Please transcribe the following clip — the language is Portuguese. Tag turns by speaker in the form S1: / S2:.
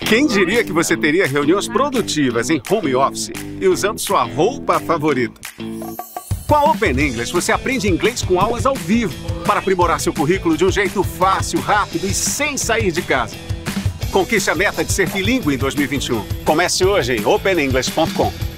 S1: Quem diria que você teria reuniões produtivas em home office e usando sua roupa favorita? Com a Open English, você aprende inglês com aulas ao vivo para aprimorar seu currículo de um jeito fácil, rápido e sem sair de casa. Conquiste a meta de ser bilíngue em 2021. Comece hoje em openenglish.com.